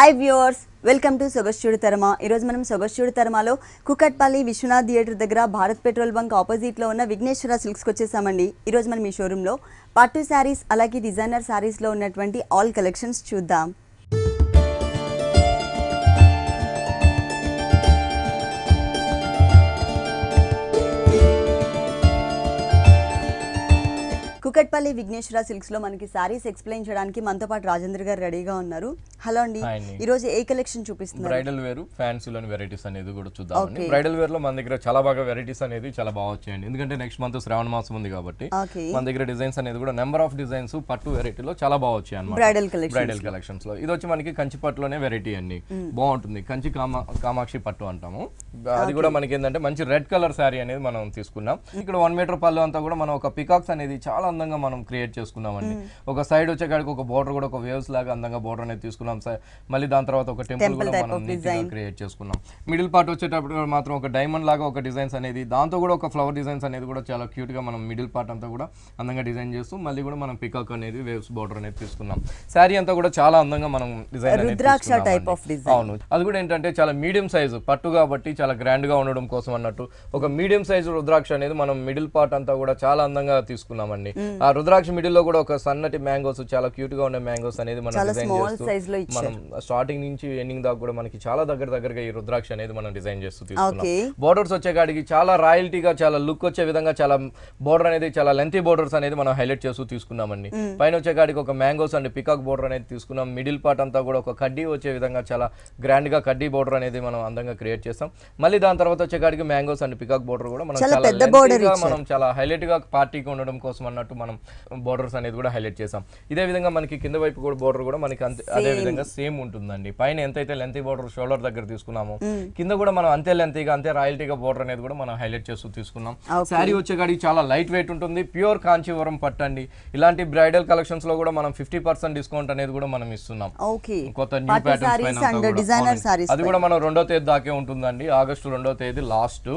Hi viewers welcome to సొగస్చూడు తరమ ఈరోజు మనం సొగస్చూడు తరమలో కుకట్పల్లి విశ్వనాథ్ థియేటర్ దగ్గర భారత్ పెట్రోల్ బంక్ ఆపోజిట్లో ఉన్న విఘ్నేశ్వర సిల్క్స్కి వచ్చేసామండి ఈరోజు మనం ఈ షోరూంలో పట్టు శారీస్ అలాగే డిజైనర్ శారీస్లో ఉన్నటువంటి ఆల్ కలెక్షన్స్ చూద్దాం. కుకట్పల్లి విఘ్నేశ్వర సిల్క్స్లో మనకి సారీస్ ఎక్స్ప్లెయిన్ చేయడానికి మనతో పాటు రాజేంద్ర గారు రెడీగా ఉన్నారు. హలో అండి. ఈ రోజు ఏ కలెక్షన్ చూపిస్తున్నారు? బ్రైడల్ వేర్ ఫ్యాన్సీలోని వెరైటీస్ అనేది కూడా Okay. బ్రైడల్ వేర్లో మన దగ్గర చాలా బాగా వెరైటీస్ అనేది చాలా బాగా వచ్చాయండి. ఎందుకంటే నెక్స్ట్ మంత్ శ్రావణ మాసం ఉంది కాబట్టి మన దగ్గర డిజైన్స్ అనేది కూడా నెంబర్ ఆఫ్ డిజైన్స్ పట్టు వెరైటీలో చాలా బాగా వచ్చాయి అన్నమాట Bridal collections. బ్రైడల్ కలెక్షన్స్లో ఇది వచ్చి మనకి కంచి పట్టులోనే వెరైటీ అండి. బాగుంటుంది. కంచి కామా కామాక్షి పట్టు అంటాము. అది కూడా మనకి ఏంటంటే మంచి రెడ్ కలర్ శారీ అనేది మనం తీసుకున్నాం. ఇక్కడ వన్ మీటర్ పళ్ళు అంతా కూడా మనం ఒక పికాక్స్ అనేది చాలా అందంగా మనం క్రియేట్ చేసుకున్నామండి. ఒక సైడ్ వచ్చేకాడికి ఒక బోర్డర్ కూడా ఒక వేవ్స్ లాగా అందంగా బోర్డర్ అనేది తీసుకున్నాం సై- మళ్ళీ దాని తర్వాత ఒక టెంపుల్ కూడా మనం. క్రియేట్ చేసుకున్నాం. మిడిల్ పార్ట్ వచ్చేటప్పుడు మాత్రం ఒక డైమండ్ లాగా ఒక డిజైన్స్ అనేది దాంతో కూడా ఒక ఫ్లవర్ డిజైన్స్ అనేది కూడా చాలా క్యూట్గా మనం మిడిల్ పార్ట్ అంతా కూడా అందంగా డిజైన్ చేస్తూ మళ్ళీ కూడా మనం పికాక్ అనేది వేవ్స్ బోర్డర్ అనేది తీసుకున్నాం. శారీ అంతా కూడా చాలా అందంగా మనం డిజైన్ రుద్రాక్ష of design. అవును. అది కూడా ఏంటంటే చాలా మీడియం సైజు పట్టు కాబట్టి చాలా గ్రాండ్గా ఉండడం కోసం అన్నట్టు ఒక మీడియం సైజు రుద్రాక్ష అనేది మనం మిడిల్ పార్ట్ అంతా కూడా చాలా అందంగా తీసుకున్నామండి. రుద్రాక్ష మిడిల్లో కూడా ఒక సన్నటి మ్యాంగోస్ చాలా క్యూట్గా ఉండే మ్యాంగోస్ అనేది మనం డిజైన్ చేస్తూ. మనం స్టార్టింగ్ నుంచి ఎండింగ్ దాకా కూడా మనకి చాలా దగ్గర దగ్గరగా ఈ రుద్రాక్ష అనేది మనం డిజైన్ చేస్తూ తీసుకున్నాం. బోర్డర్స్ వచ్చే కాడికి చాలా రాయల్టీగా చాలా లుక్ వచ్చే విధంగా చాలా బోర్డర్ అనేది చాలా లెంతీ బోర్డర్స్ అనేది మనం హైలైట్ చేస్తూ తీసుకున్నామండి పైన వచ్చే కాడికి ఒక మ్యాంగోస్ అండ్ పికాక్ బోర్డర్ అనేది తీసుకున్నాం మిడిల్ పార్ట్ అంతా కూడా ఒక కడ్డీ వచ్చే విధంగా చాలా గ్రాండ్గా కడ్డీ బోర్డర్ అనేది మనం అందంగా క్రియేట్ చేస్తాం మళ్ళీ దాని తర్వాత వచ్చే కాడికి మ్యాంగోస్ అండ్ పికాక్ బోర్డర్ కూడా మనం చాలా. మనం చాలా హైలైట్గా పార్టీకి ఉండడం కోసం అన్నట్టు మనం బోర్డర్స్ అనేది కూడా హైలైట్ చేసాం ఇదే విధంగా మనకి కింద వైపు కూడా బోర్డర్ కూడా మనకి అంతే అదే విధంగా సేమ్ ఉంటుందండి. పైన ఎంతైతే లెంతీ బోర్డర్ షోల్డర్ దగ్గర తీసుకున్నామో కింద కూడా మనం అంతే లెంతీగా అంతే రాయల్టీగా బోర్డర్ అనేది కూడా మనం హైలైట్ చేస్తూ తీసుకున్నాం. శారీ వచ్చేకాడికి చాలా లైట్ వెయిట్ ఉంటుంది. ప్యూర్ కాంచీవరం పట్టండి ఇలాంటి బ్రైడల్ కలెక్షన్స్లో కూడా మనం ఫిఫ్టీ పర్సెంట్ డిస్కౌంట్ అనేది కూడా మనం ఇస్తున్నాం. కొత్త న్యూ ప్యాటర్న్స్. సారీస్ అది కూడా మనం రెండో తేదీ దాకే ఉంటుందండి. ఆగస్టు రెండో తేదీ లాస్ట్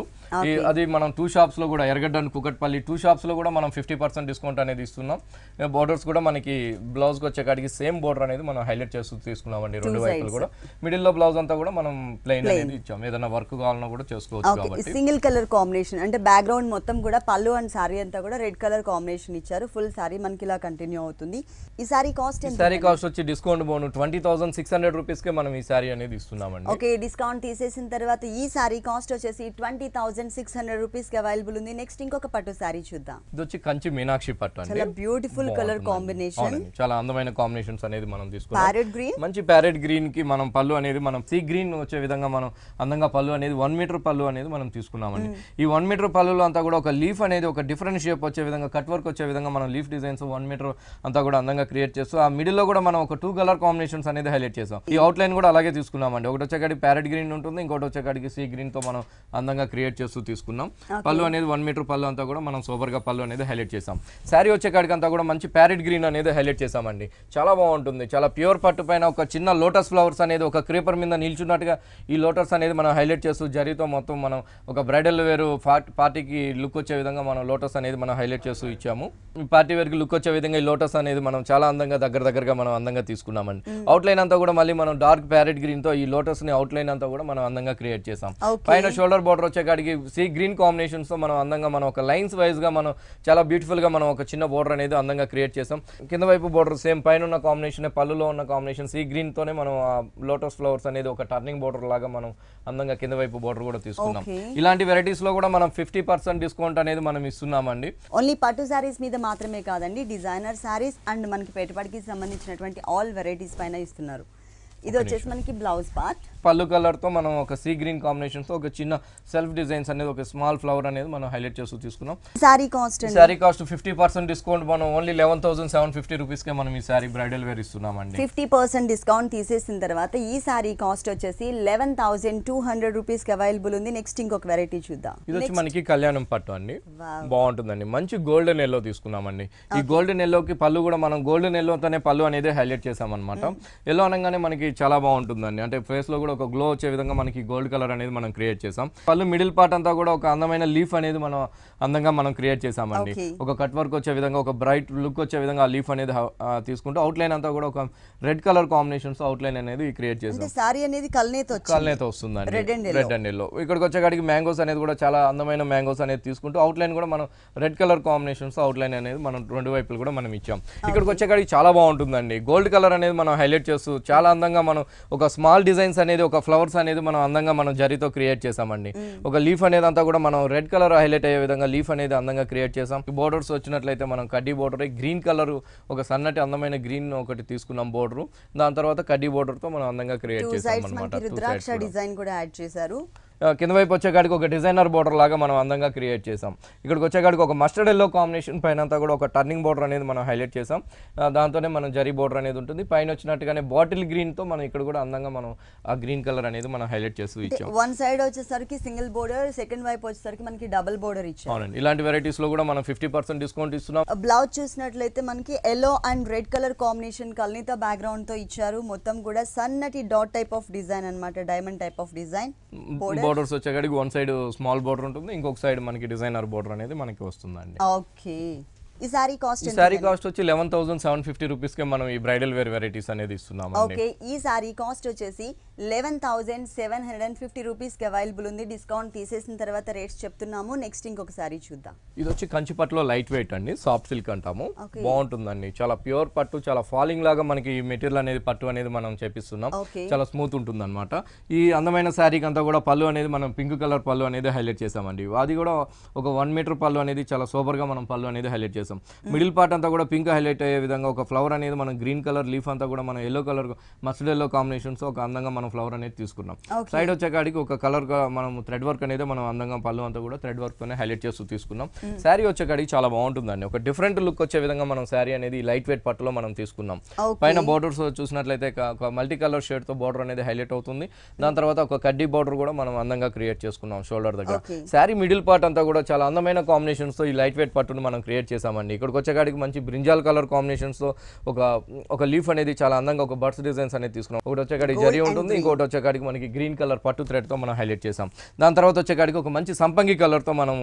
అది మనం టూ షాప్స్లో కూడా ఎర్రగడ్డ and కుకట్పల్లి టూ షాప్స్లో కూడా మనం ఫిఫ్టీ పర్సెంట్ డిస్కౌంట్ అనేది ఇస్తున్నాం. బోర్డర్స్ కూడా మనకి బ్లౌజ్కి వచ్చే కాడికి సేమ్ బోర్డర్ అనేది మనం హైలైట్ చేస్తూ తీసుకున్నామండి రెండు Two వైపులు. కూడా. మిడిల్లో బ్లౌజ్ అంతా కూడా మనం ప్లెయిన్ అనేది ఇచ్చాం. ఏదైనా వర్క్ కావాలన్నా కూడా చేసుకోవచ్చు కాబట్టి. సింగిల్ కలర్ కాంబినేషన్ అంటే బ్యాక్గ్రౌండ్ మొత్తం కూడా పళ్ళు అండ్ సారీ అంతా కూడా రెడ్ కలర్ కాంబినేషన్ ఇచ్చారు. ఫుల్ సారీ మనకి ఇలా కంటిన్యూ అవుతుంది. ఈ సారీ కాస్ట్ ఎంత శారీ కాస్ట్ వచ్చి డిస్కౌంట్ బోను twenty thousand six hundred rupees కే మనం ఈ శారీ అనేది ఇస్తున్నామండి. ఓకే డిస్కౌంట్ తీసేసిన తర్వాత ఈ సారీ కాస్ట్ వచ్చేసి ట్వంటీ థౌసండ్ సిక్స్ హండ్రెడ్ రూపీస్కి అవైలబుల్ ఉంది. నెక్స్ట్ ఇంకొక పట్టు సారీ చూద్దాం. ఇది వచ్చి కంచి మీనాక్షి పట్టు చాలా బ్యూటిఫుల్ కలర్. కాంబినేషన్. చాలా అందమైన కాంబినేషన్స్ అనేది మనం తీసుకున్నాం. ప్యారెట్ గ్రీన్ మంచి ప్యారెట్ గ్రీన్కి మనం పళ్ళు అనేది మనం సీ గ్రీన్ వచ్చే విధంగా మనం అందంగా పళ్ళు అనేది వన్ మీటర్ పళ్ళు అనేది మనం తీసుకున్నామండి. ఈ వన్ మీటర్ పళ్ళులో అంతా కూడా ఒక లీఫ్ అనేది ఒక డిఫరెంట్ షేప్ వచ్చే విధంగా కట్ వర్క్ వచ్చే విధంగా మనం లీఫ్ డిజైన్స్ వన్ మీటర్ అంతా కూడా అందంగా క్రియేట్ చేస్తూ ఆ మిడిల్లో కూడా మనం ఒక టూ కలర్ కాంబినేషన్స్ అనేది హైలైట్ చేసాం. ఈ అవుట్ లైన్ కూడా అలాగే తీసుకున్నామండి. ఒకటి వచ్చేకాడికి ప్యారెట్ గ్రీన్ ఉంటుంది ఇంకోటి వచ్చేకాడికి సీ గ్రీన్తో మనం అందంగా క్రియేట్ చేస్తూ తీసుకున్నాం. పళ్ళు అనేది వన్ మీటర్ పళ్ళు అంతా కూడా మనం సూపర్గా పళ్ళు అనేది హైలైట్ చేసాం. శారీ వచ్చేకాడికి అంతా కూడా మంచి ప్యారెట్ గ్రీన్ అనేది హైలైట్ చేసామండి. చాలా బాగుంటుంది. చాలా ప్యూర్ పట్టు పైన ఒక చిన్న లోటస్ ఫ్లవర్స్ అనేది ఒక క్రీపర్ మీద నిల్చున్నట్టుగా ఈ లోటస్ అనేది మనం హైలైట్ చేస్తూ జరీతో మొత్తం మనం ఒక బ్రైడల్ వేరు పార్టీకి లుక్ వచ్చే విధంగా మనం లోటస్ అనేది మనం హైలైట్ చేస్తూ ఇచ్చాము. ఈ పార్టీ వేర్కి లుక్ వచ్చే విధంగా ఈ లోటస్ అనేది మనం చాలా అందంగా దగ్గర దగ్గరగా మనం అందంగా తీసుకున్నామండి. అవుట్ లైన్ అంతా కూడా మళ్ళీ మనం డార్క్ ప్యారెట్ గ్రీన్తో ఈ లోటస్ని అవుట్ లైన్ అంతా కూడా మనం అందంగా క్రియేట్ చేసాం. పైన షోల్డర్ బార్డర్ వచ్చే కాడికి సీ గ్రీన్ కాంబినేషన్స్తో మనం అందంగా మనం ఒక లైన్స్ వైజ్గా మనం చాలా బ్యూటిఫుల్గా మనం ఒక చిన్న బోర్డర్ అనేది అందంగా క్రియేట్ చేసాం. కింద వైపు బోర్డర్ సేమ్ పైన ఉన్న కాంబినేషన్ పళ్ళులో ఉన్న కాంబినేషన్ సీ గ్రీన్ తోనే మనం లోటస్ ఫ్లవర్స్ అనేది ఒక టర్నింగ్ బోర్డర్ లాగా మనం అందంగా కింద వైపు బోర్డర్ కూడా తీసుకున్నాం. ఇలాంటి వెరైటీస్లో కూడా మనం ఫిఫ్టీ పర్సెంట్ డిస్కౌంట్ అనేది మనం ఇస్తున్నామండి. ఓన్లీ పట్టు శారీస్ మీద మాత్రమే కాదండి డిజైనర్ శారీస్ అండ్ మనకి పెట్టుబడికి సంబంధించినటువంటి ఆల్ వెరైటీస్ పైన ఇస్తున్నారు. ఇది వచ్చేసి మనకి బ్లౌజ్ పార్ట్. పళ్ళు కలర్తో మనం ఒక సీ గ్రీన్ కాంబినేషన్తో ఒక చిన్న సెల్ఫ్ డిజైన్స్ అనేది ఒక స్మాల్ ఫ్లవర్ అనేది మనం హైలైట్ చేస్తూ తీసుకున్నాం. శారీ కాస్ట్ అండి. Sari cost fifty percent discount మనం only eleven thousand seven fifty రూపీస్కే మనం ఈ శారీ బ్రైడల్ వేర్ ఇస్తున్నామండి. ఫిఫ్టీ పర్సెంట్ డిస్కౌంట్ తీసేసిన తర్వాత ఈ సారీ కాస్ట్ వచ్చేసి లెవెన్ థౌసండ్ టూ హండ్రెడ్ రూపీస్కి అవైలబుల్ ఉంది. నెక్స్ట్ ఇంకొక వెరైటీ చూద్దాం. ఇది వచ్చి మనకి కళ్యాణం పట్టు అండి. బాగుంటుందండి. మంచి గోల్డెన్ ఎల్లో తీసుకున్నామండి. ఈ గోల్డెన్ ఎల్లోకి పళ్ళు కూడా మనం గోల్డెన్ ఎల్లోతోనే పళ్ళు అనేది హైలైట్ చేసామన్నమాట ఎల్లో అనగానే మనకి చాలా బాగుంటుందండి. అంటే ఫేస్లో కూడా ఒక గ్లో వచ్చే విధంగా మనకి గోల్డ్ కలర్ అనేది మనం క్రియేట్ చేసాం పళ్ళు మిడిల్ పార్ట్ అంతా కూడా ఒక అందమైన లీఫ్ అనేది మనం అందంగా మనం క్రియేట్ చేసామండి. ఒక కట్ వర్క్ వచ్చే విధంగా ఒక బ్రైట్ లుక్ వచ్చే విధంగా ఆ లీఫ్ అనేది తీసుకుంటూ అవుట్ లైన్ అంతా కూడా ఒక red colour combinations out line అనేది క్రియేట్ చేసాం సారీ అనేది కల్నేత వస్తుందండి. రెడ్ అండ్ ఎల్లో ఇక్కడికి వచ్చేకాడికి మ్యాంగోస్ అనేది కూడా చాలా అందమైన మ్యాంగోస్ అనేది తీసుకుంటూ అవుట్ లైన్ కూడా మనం red colour combinations out line అనేది మనం రెండు వైపులు కూడా మనం ఇచ్చాం. ఇక్కడికి వచ్చేకాడికి చాలా బాగుంటుందండి. గోల్డ్ కలర్ అనేది మనం హైలైట్ చేస్తూ చాలా అందంగా మనం ఒక స్మాల్ డిజైన్స్ అనేది ఒక ఫ్లవర్స్ అనేది మనం అందంగా మనం జరీతో క్రియేట్ చేసామండి ఒక లీఫ్ అనేది అంతా కూడా మనం రెడ్ కలర్ హైలైట్ అయ్యే విధంగా లీఫ్ అనేది అందంగా క్రియేట్ చేసాం బోర్డర్స్ వచ్చినట్లయితే మనం కడ్డీ బోర్డర్ గ్రీన్ కలర్ ఒక సన్నటి అందమైన గ్రీన్ ఒకటి తీసుకున్నాం బోర్డర్ దాని తర్వాత కడ్డీ border తో మనం అందంగా క్రియేట్ చేసాం అనమాట డిజైన్ కూడా. యాడ్ చేశారు. కింద వైపు వచ్చేకాడికి ఒక డిజైనర్ బోర్డర్ లాగా మనం అందంగా క్రియేట్ చేసాం ఇక్కడికి వచ్చేకాడికి ఒక మస్టర్డ్ ఎల్లో కాంబినేషన్ పైన అంతా కూడా ఒక టర్నింగ్ బోర్డర్ అనేది మనం హైలైట్ చేసాం దాంతోనే మనం జరీ బోర్డర్ అనేది ఉంటుంది. పైన వచ్చినట్టుగానే బాటిల్ గ్రీన్తో మనం ఇక్కడ కూడా అందంగా మనం ఆ గ్రీన్ కలర్ అనేది మనం హైలైట్ చేస్తూ ఇచ్చాం. వన్ సైడ్ వచ్చేసరికి సింగిల్ బోర్డర్ సెకండ్ వైపు వచ్చేసరికి మనకి డబుల్ బోర్డర్ ఇచ్చారు. అవునండి. ఇలాంటి varieties లో కూడా మనం ఫిఫ్టీ పర్సెంట్ డిస్కౌంట్ ఇస్తున్నాం. బ్లౌజ్ చూసినట్లయితే మనకి yellow and red colour combination కల్నీత బ్యాక్గ్రౌండ్తో ఇచ్చారు. మొత్తం కూడా సన్నటి డాట్ టైప్ ఆఫ్ డిజైన్ అన్నమాట. Diamond type of design borders వచ్చేకాడికి one side small border ఉంటుంది ఇంకొక సైడ్ మనకి డిజైనర్ బోర్డర్ అనేది మనకి వస్తుందండి. ఓకే. ఈ సారీ కాస్ట్ ఈ శారీ కాస్ట్ వచ్చి లెవెన్ థౌసండ్ సెవెన్ ఫిఫ్టీ రూపీస్కి మనం ఈ బ్రైడల్ వేర్ వెరైటీస్ అనేది ఇస్తున్నామండి. ఓకే ఈ సారీ కాస్ట్ వచ్చేసి eleven thousand seven hundred and fifty రూపీస్కి అవైలబుల్ ఉంది. డిస్కౌంట్ తీసేసిన తర్వాత రేట్స్ చెప్తున్నాము. నెక్స్ట్ ఇంకొక సారీ చూద్దాం. ఇది వచ్చి కంచి పట్టులో లైట్ వెయిట్ అండి. సాఫ్ట్ సిల్క్ అంటాము. బాగుంటుందండి. చాలా ప్యూర్ పట్టు చాలా ఫాలింగ్ లాగా మనకి ఈ మెటీరియల్ అనేది పట్టు అనేది మనం చేపిస్తున్నాం. చాలా స్మూత్ ఉంటుంది అనమాట ఈ అందమైన శారీకి అంతా కూడా పళ్ళు అనేది మనం పింక్ కలర్ పళ్ళు అనేది హైలైట్ చేసామండి అది కూడా ఒక వన్ మీటర్ పళ్ళు అనేది చాలా సూపర్గా మనం పళ్ళు అనేది హైలైట్ చేసాం మిడిల్ పార్ట్ అంతా కూడా పింక్ హైలైట్ అయ్యే విధంగా ఒక ఫ్లవర్ అనేది మనం గ్రీన్ కలర్ లీఫ్ అంతా కూడా మనం yellow colour mustard yellow combinations ఒక అందంగా మనం ఫ్లవర్ అనేది తీసుకున్నాం. సైడ్ వచ్చేకాడికి ఒక కలర్ మనం థ్రెడ్ వర్క్ అనేది మనం అందంగా పళ్ళు అంతా కూడా థ్రెడ్ వర్క్ తోనే హైలైట్ చేస్తూ తీసుకున్నాం. శారీ వచ్చేకాడికి చాలా బాగుంటుందండి. ఒక డిఫరెంట్ లుక్ వచ్చే విధంగా మనం శారీ అనేది లైట్ వెయిట్ పట్టులో మనం తీసుకున్నాం. పైన బోర్డర్స్ చూసినట్లయితే ఒక మల్టీ కలర్ షేడ్తో బోర్డర్ అనేది హైలైట్ అవుతుంది. దాని తర్వాత ఒక కడ్డీ బోర్డర్ కూడా మనం అందంగా క్రియేట్ చేసుకున్నాం షోల్డర్ దగ్గర. శారీ మిడిల్ పార్ట్ అంతా కూడా చాలా అందమైన కాంబినేషన్స్తో ఈ లైట్ వెయిట్ పట్టును మనం క్రియేట్ చేసామండి ఇక్కడికి వచ్చేకాడికి మంచి బ్రింజాల్ కలర్ కాంబినేషన్స్తో ఒక ఒక లీఫ్ అనేది చాలా అందంగా ఒక బర్డ్స్ డిజైన్స్ అనేది తీసుకున్నాం. ఒకటి వచ్చేకాడికి Gold జరీ and ఉంటుంది. Green. ఇంకోటి వచ్చేకాడికి మనకి గ్రీన్ కలర్ పట్టు థ్రెడ్తో మనం హైలైట్ చేసాం దాని తర్వాత వచ్చేకాడికి ఒక మంచి సంపంగి కలర్తో మనం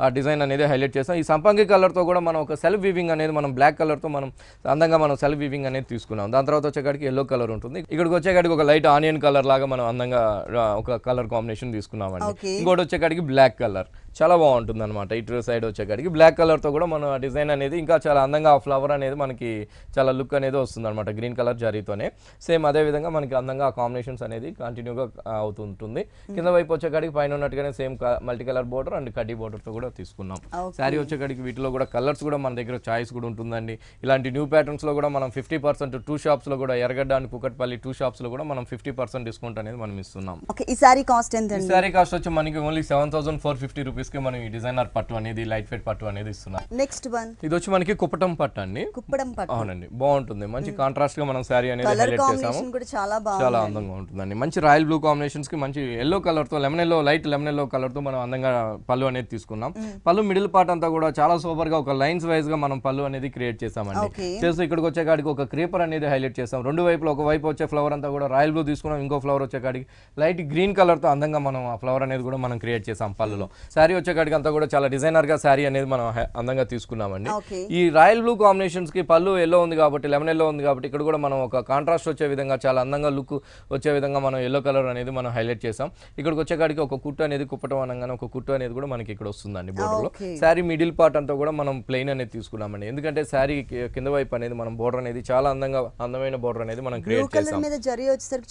ఆ డిజైన్ అనేది హైలైట్ చేసాం ఈ సంపంగి కలర్తో కూడా మనం ఒక సెల్ఫ్ వీవింగ్ అనేది మనం బ్లాక్ కలర్తో మనం అందంగా మనం సెల్ఫ్ వీవింగ్ అనేది తీసుకున్నాం. దాని తర్వాత వచ్చేకాడికి ఎల్లో కలర్ ఉంటుంది. ఇక్కడికి వచ్చేకాడికి ఒక లైట్ ఆనియన్ కలర్ లాగా మనం అందంగా ఆ, ఒక కలర్ కాంబినేషన్ తీసుకున్నామండి. ఇంకోటి వచ్చేకాడికి బ్లాక్ కలర్ చాలా బాగుంటుంది అనమాట ఇటు సైడ్ వచ్చేకాడికి బ్లాక్ కలర్తో కూడా మనం డిజైన్ అనేది ఇంకా చాలా అందంగా ఆ ఫ్లవర్ అనేది మనకి చాలా లుక్ అనేది వస్తుంది అనమాట గ్రీన్ కలర్ జరీతోనే సేమ్ అదే విధంగా మనకి అందంగా ఆ కాంబినేషన్స్ అనేది కంటిన్యూగా అవుతుంటుంది. కింద వైపు వచ్చేకాడికి పైన ఉన్నట్టుగానే same multi colour border and కడ్డీ border తో కూడా తీసుకున్నాం. శారీ వచ్చేకాడికి వీటిలో కూడా కలర్స్ కూడా మన దగ్గర చాయిస్ కూడా ఉంటుందండి. ఇలాంటి న్యూ ప్యాటర్న్స్లో కూడా మనం ఫిఫ్టీ పర్సెంట్ టూ షాప్స్లో కూడా ఎర్రగడ్డ అండ్ కుకట్పల్లి టూ షాప్స్లో కూడా మనం ఫిఫ్టీ పర్సెంట్ డిస్కౌంట్ అనేది మనం ఇస్తున్నాం. ఈ సారీ కాస్ట్ ఎంత ఈ అండి శారీ కాస్ట్ వచ్చి మనకి only seven thousand four fifty రూపీస్కి మనం ఈ డిజైనర్ పట్టు అనేది లైట్ వెయిట్ పట్టు అనేది ఇస్తున్నాం. నెక్స్ట్ వన్ ఇది వచ్చి మనకి కుప్పటం పట్టు అండి. కుప్పడం పట్టు. అవునండి బాగుంటుంది. మంచి కాంట్రాస్ట్గా మనం శారీ అనేది హైలైట్ చేసాము. చాలా చాలా బాగుంది అందంగా ఉంటుందండి. మంచి రాయల్ బ్లూ కాంబినేషన్స్కి మంచి ఎల్లో కలర్తో lemon yellow light lemon yellow కలర్తో మనం అందంగా పళ్ళు అనేది తీసుకున్నాం. పళ్ళు మిడిల్ పార్ట్ అంతా కూడా చాలా సూపర్గా ఒక లైన్స్ వైజ్గా మనం పళ్ళు అనేది క్రియేట్ చేసామండి. చేస్తూ ఇక్కడికి వచ్చే కాడికి ఒక క్రీపర్ అనేది హైలైట్ చేసాం. రెండు వైపులో ఒక వైపు వచ్చే ఫ్లవర్ అంతా కూడా రాయల్ బ్లూ తీసుకున్నాం. ఇంకో ఫ్లవర్ వచ్చే కాడికి లైట్ గ్రీన్ కలర్తో అందంగా మనం ఆ ఫ్లవర్ అనేది కూడా మనం క్రియేట్ చేసాం పళ్ళులో. శారీ వచ్చే కాడికి అంతా కూడా చాలా డిజైనర్గా శారీ అనేది మనం అందంగా తీసుకున్నామండి. ఈ రాయల్ బ్లూ కాంబినేషన్స్కి పళ్ళు ఎల్లో ఉంది కాబట్టి లెమన్ ఎల్లో ఉంది కాబట్టి ఇక్కడ కూడా మనం ఒక కాంట్రాస్ట్ వచ్చే విధంగా చాలా అందంగా లుక్ వచ్చే విధంగా మనం ఎల్లో కలర్ అనేది మనం హైలైట్ చేసాం ఇక్కడికి వచ్చేకాడికి ఒక కుట్టు అనేది కుప్పటం అనగానే ఒక కుట్టు అనేది కూడా మనకి ఇక్కడ వస్తుందండి border లో. Okay. శారీ మిడిల్ పార్ట్ అంతా కూడా మనం ప్లెయిన్ అనేది తీసుకున్నామండి. ఎందుకంటే శారీ కింద వైపు అనేది మనం బోర్డర్ అనేది చాలా అందంగా అందమైన బోర్డర్ అనేది మనం క్రియేట్ చేసాం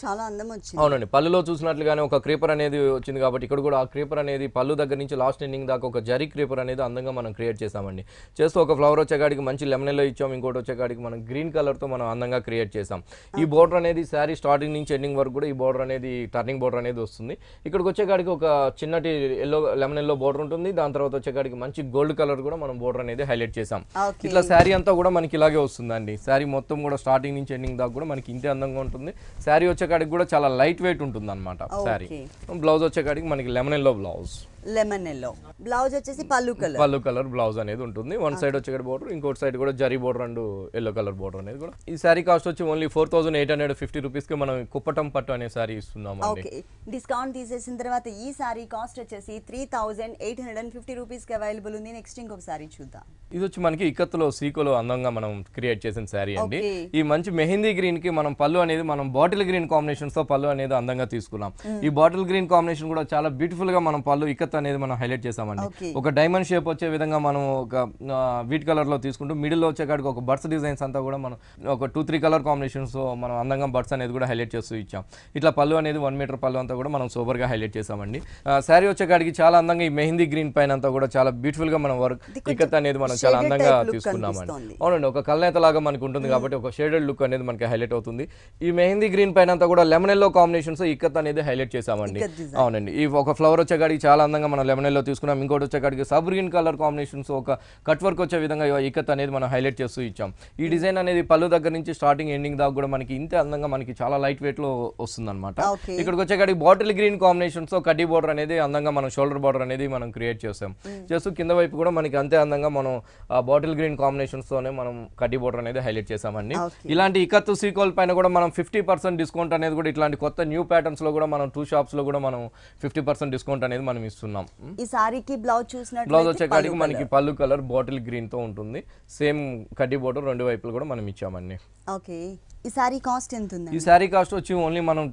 చాలా అందం వచ్చింది. అవునండి. పళ్ళులో చూసినట్లుగానే ఒక క్రీపర్ అనేది వచ్చింది కాబట్టి ఇక్కడ కూడా ఆ క్రీపర్ అనేది పళ్ళు దగ్గర నుంచి లాస్ట్ ఎండింగ్ దాకా ఒక జరీ క్రీపర్ అనేది అందంగా మనం క్రియేట్ చేసామండి చేస్తూ ఒక ఫ్లవర్ వచ్చేకాడికి మంచి లెమనెల్లో ఇచ్చాం. ఇంకోటి వచ్చేకాడికి మనం గ్రీన్ కలర్తో మనం అందంగా క్రియేట్ చేసాం ఈ బోర్డర్ అనేది శారీ స్టార్టింగ్ నుంచి ఎండింగ్ వరకు కూడా ఈ బోర్డర్ అనేది టర్నింగ్ బోర్డర్ అనేది వస్తుంది. ఇక్కడికి వచ్చేకాడికి ఒక చిన్నటి ఎల్లో లెమన్ ఎల్లో బోర్డర్ ఉంటుంది. దాని తర్వాత వచ్చేకాడికి మంచి గోల్డ్ కలర్ కూడా మనం బోర్డర్ అనేది హైలైట్ చేసాం ఇట్లా శారీ అంతా కూడా మనకి ఇలాగే వస్తుందండి. శారీ మొత్తం కూడా స్టార్టింగ్ నుంచి ఎండింగ్ దాకా కూడా మనకి ఇంతే అందంగా ఉంటుంది. శారీ వచ్చేకాడికి కూడా చాలా లైట్ వెయిట్ ఉంటుంది అనమాట శారీ. బ్లౌజ్ వచ్చేకాడికి మనకి lemon yellow blouse lemon yellow. Blouse వచ్చేసి పళ్ళు కలర్. పళ్ళు కలర్ బ్లౌజ్ అనేది ఉంటుంది. వన్ సైడ్ వచ్చేక్కడ బోర్డర్ ఇంకోటి సైడ్ కూడా zari border and yellow colour border అనేది కూడా. ఈ శారీ కాస్ట్ వచ్చి only four thousand eight hundred fifty రూపీస్కి మనం కుప్పటం పట్టు అనే శారీ ఇస్తున్నాం ఓకే. డిస్కౌంట్ తీసేసిన తర్వాత ఈ సారీ కాస్ట్ వచ్చేసి three thousand eight hundred and fifty రూపీస్కి అవైలబుల్ ఉంది. నెక్స్ట్ ఇంకొక సారీ చూద్దాం. ఇది వచ్చి మనకి ఇక్కత్తులో సీకోలో అందంగా మనం క్రియేట్ చేసిన శారీ అండి. ఈ మంచి మెహందీ గ్రీన్కి మనం పళ్ళు అనేది మనం బాటిల్ గ్రీన్ కాంబినేషన్స్తో పళ్ళు అనేది అందంగా తీసుకున్నాం. ఈ బాటిల్ గ్రీన్ కాంబినేషన్ కూడా చాలా బ్యూటిఫుల్గా మనం పళ్ళు ఇక్కత్ అనేది మనం హైలైట్ చేసామండి. ఒక డైమండ్ షేప్ వచ్చే విధంగా మనం ఒక వీట్ కలర్లో తీసుకుంటూ మిడిల్లో వచ్చే కాడికి ఒక బర్డ్స్ డిజైన్స్ అంతా కూడా మనం ఒక టూ త్రీ కలర్ కాంబినేషన్స్ మనం అందంగా బర్డ్స్ అనేది కూడా హైలైట్ చేస్తూ ఇచ్చాం ఇట్లా పళ్ళు అనేది వన్ మీటర్ పళ్ళు అంతా కూడా మనం సూపర్గా హైలైట్ చేసామండి శారీ వచ్చే కాడికి చాలా అందంగా ఈ మెహందీ గ్రీన్ పైన అంతా కూడా చాలా బ్యూటిఫుల్గా మనం వర్క్ ఇక్కత్ అనేది మనం చాలా అందంగా తీసుకున్నామండి. అవునండి ఒక కల్నేత లాగా మనకు ఉంటుంది కాబట్టి ఒక షేడెడ్ లుక్ అనేది మనకి హైలైట్ అవుతుంది ఈ మెహందీ గ్రీన్ పైన అంతా కూడా లెమన్ ఎల్లో కాంబినేషన్స్ ఇక్కత్ అనేది హైలైట్ చేసామండి. అవునండి ఈ ఒక ఫ్లవర్ వచ్చేకాడికి చాలా అందంగా మనం లెమన్ ఎల్లో తీసుకున్నాం. ఇంకోటి వచ్చేకాడికి సబ్ గ్రీన్ కలర్ కాంబినేషన్స్ ఒక కట్ వర్క్ వచ్చే విధంగా ఈ ఇక్కత్ అనేది మనం హైలైట్ చేస్తూ ఇచ్చాం. ఈ డిజైన్ అనేది పళ్ళు దగ్గర నుంచి స్టార్టింగ్ ఎండింగ్ దాకా కూడా మనకి ఇంతే అందంగా మనకి చాలా లైట్ వెయిట్లో వస్తుంది అనమాట. ఇక్కడికి వచ్చేకాడికి బాటిల్ గ్రీన్ కాంబినేషన్స్తో కడ్డీ బోర్డర్ అనేది అందంగా మనం షోల్డర్ బోర్డర్ అనేది మనం క్రియేట్ చేస్తాం చేస్తూ కింద వైపు కూడా మనకి అంతే అందంగా మనం బాటిల్ గ్రీన్ కాంబినేషన్స్ తోనే మనం కడ్డీ బోర్డర్ అనేది హైలైట్ చేసామండి. ఇలాంటి ఇకత్తు సీకోల్ పైన కూడా మనం ఫిఫ్టీ పర్సెంట్ డిస్కౌంట్ అనేది కూడా ఇట్లాంటి కొత్త న్యూ ప్యాటర్న్స్లో కూడా మనం టూ షాప్స్లో కూడా మనం ఫిఫ్టీ పర్సెంట్ డిస్కౌంట్ అనేది మనం ఇస్తున్నాం. ఈ సారీకి బ్లౌజ్ బ్లౌజ్ చూసినట్లయితే వచ్చేకాడికి మనకి పళ్ళు కలర్ బాటిల్ గ్రీన్తో ఉంటుంది. సేమ్ కడ్డీ బోర్డర్ రెండు వైపులు కూడా మనం ఇచ్చామండి ఓకే. ఈ సారీ కాస్ట్ ఎంత ఉంది ఈ శారీ కాస్ట్ వచ్చి ఓన్లీ మనం